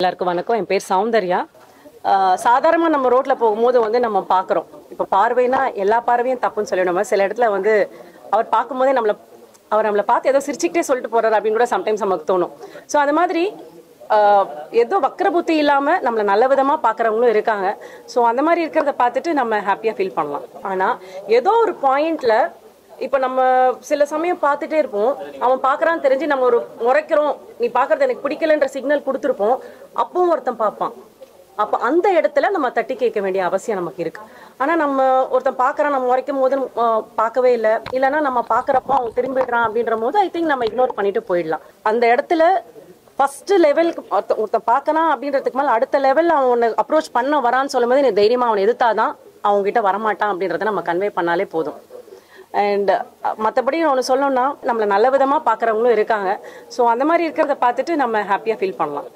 எல்லாருக்கும் வணக்கம். என் பேர் சௌந்தர்யா. சாதாரணமாக நம்ம ரோட்டில் போகும்போது வந்து நம்ம பார்க்குறோம். இப்போ பார்வைனா எல்லா பார்வையும் தப்புன்னு சொல்லிவிடாம சில இடத்துல வந்து அவர் பார்க்கும்போதே நம்மளை அவர் நம்மளை பார்த்து ஏதோ சிரிச்சுக்கிட்டே சொல்லிட்டு போறாரு அப்படின்னு கூட சம்டைம்ஸ் நமக்கு தோணும். ஸோ அது மாதிரி ஏதோ வக்கர புத்தி இல்லாமல் நம்மளை நல்ல விதமாக பார்க்குறவங்களும் இருக்காங்க. ஸோ அந்த மாதிரி இருக்கிறத பார்த்துட்டு நம்ம ஹாப்பியாக ஃபீல் பண்ணலாம். ஆனால் ஏதோ ஒரு பாயிண்டில் இப்போ நம்ம சில சமயம் பார்த்துட்டே இருப்போம். அவன் பார்க்கறான்னு தெரிஞ்சு நம்ம ஒரு முறைக்கிறோம். நீ பார்க்கறது எனக்கு பிடிக்கலன்ற சிக்னல் கொடுத்துருப்போம். அப்பவும் ஒருத்தன் பார்ப்பான். அப்போ அந்த இடத்துல நம்ம தட்டி கேட்க வேண்டிய அவசியம் நமக்கு இருக்கு. ஆனால் நம்ம ஒருத்தன் பார்க்கறான் நம்ம முறைக்கும் போது பார்க்கவே இல்லை. இல்லைன்னா நம்ம பார்க்குறப்போ அவன் திரும்பிடுறான் அப்படின்ற போது ஐ திங்க் நம்ம இக்னோர் பண்ணிட்டு போயிடலாம். அந்த இடத்துல ஃபர்ஸ்ட் லெவலுக்கு ஒருத்தன் ஒருத்தன் பார்க்கறான் அப்படின்றதுக்கு மேலே அடுத்த லெவலில் அவன் உன்னை அப்ரோச் பண்ண வரான்னு சொல்லும்போது நீ தைரியமாக அவனை எதிர்த்தாதான் அவங்ககிட்ட வரமாட்டான் அப்படின்றத நம்ம கன்வே பண்ணாலே போதும். அண்ட் மற்றபடி ஒன்று சொல்லணும்னா நம்மளை நல்ல விதமாக பார்க்குறவங்களும் இருக்காங்க. ஸோ அந்த மாதிரி இருக்கிறத பார்த்துட்டு நம்ம ஹாப்பியாக ஃபீல் பண்ணலாம்.